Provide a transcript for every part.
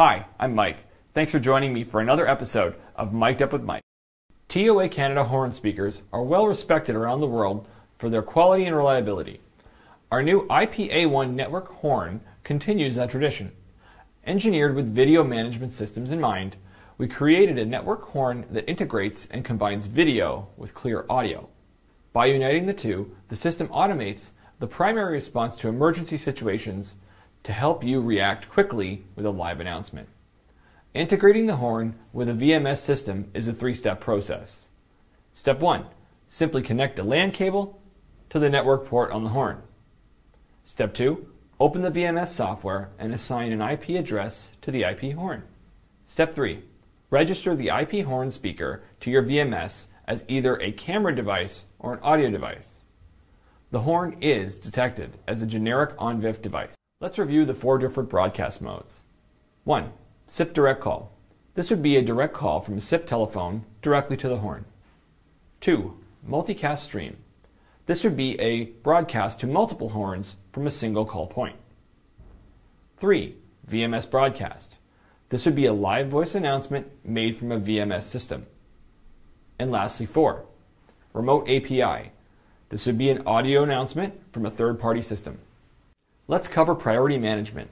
Hi, I'm Mike. Thanks for joining me for another episode of Mic'd Up with Mike. TOA Canada horn speakers are well respected around the world for their quality and reliability. Our new IPA1 network horn continues that tradition. Engineered with video management systems in mind, we created a network horn that integrates and combines video with clear audio. By uniting the two, the system automates the primary response to emergency situations to help you react quickly with a live announcement. Integrating the horn with a VMS system is a three step process. Step 1 Simply connect a LAN cable to the network port on the horn. Step 2 Open the VMS software and assign an IP address to the IP horn. Step 3 Register the IP horn speaker to your VMS as either a camera device or an audio device. The horn is detected as a generic ONVIF device. Let's review the four different broadcast modes. 1. SIP direct call. This would be a direct call from a SIP telephone directly to the horn. 2. Multicast stream. This would be a broadcast to multiple horns from a single call point. 3. VMS broadcast. This would be a live voice announcement made from a VMS system. And lastly, 4. Remote API. This would be an audio announcement from a third party system. Let's cover priority management.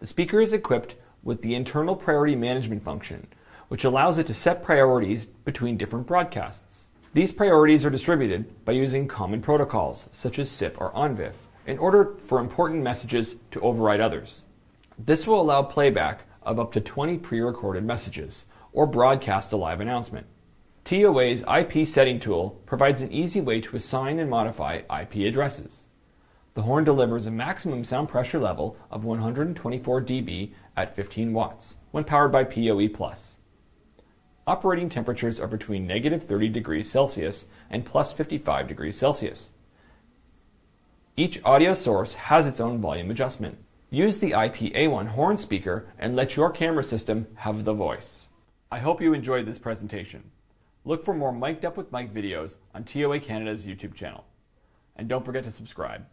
The speaker is equipped with the internal priority management function, which allows it to set priorities between different broadcasts. These priorities are distributed by using common protocols, such as SIP or ONVIF, in order for important messages to override others. This will allow playback of up to 20 pre recorded messages, or broadcast a live announcement. TOA's IP setting tool provides an easy way to assign and modify IP addresses. The horn delivers a maximum sound pressure level of 124 dB at 15 watts when powered by PoE+. Operating temperatures are between negative 30 degrees Celsius and plus 55 degrees Celsius. Each audio source has its own volume adjustment. Use the IPA1 horn speaker and let your camera system have the voice. I hope you enjoyed this presentation. Look for more Mic'd Up with Mike videos on TOA Canada's YouTube channel. And don't forget to subscribe.